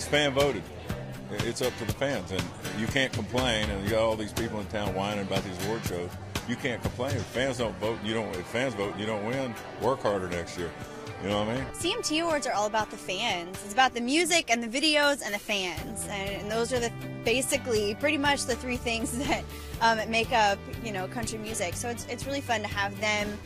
it's fan voted. It's up to the fans, and you can't complain. And you got all these people in town whining about these award shows. You can't complain if fans don't vote. You don't. If fans vote, you don't win. Work harder next year. You know what I mean? CMT Awards are all about the fans. It's about the music and the videos and the fans, and, and those are the basically pretty much the three things that um, make up you know country music. So it's it's really fun to have them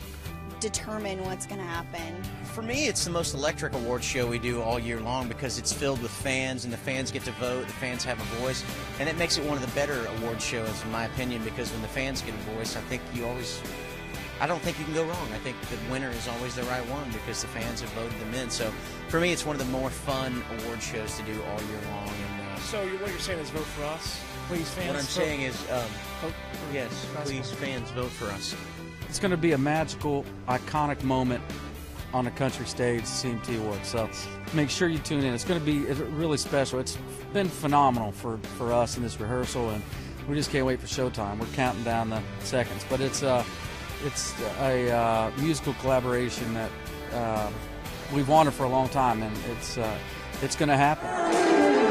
determine what's going to happen. For me, it's the most electric award show we do all year long because it's filled with fans and the fans get to vote, the fans have a voice, and it makes it one of the better award shows, in my opinion, because when the fans get a voice, I think you always. I don't think you can go wrong. I think the winner is always the right one because the fans have voted them in. So for me, it's one of the more fun award shows to do all year long. And uh, So what you're saying is vote for us, please, fans. what I'm vote- saying is, um, vote for yes, basketball. please, fans, vote for us. It's going to be a magical, iconic moment on a country stage, CMT Awards. So make sure you tune in. It's going to be really special. It's been phenomenal for, for us in this rehearsal, and we just can't wait for showtime. We're counting down the seconds, but it's uh, it's a uh, musical collaboration that uh, we've wanted for a long time, and it's uh, it's going to happen.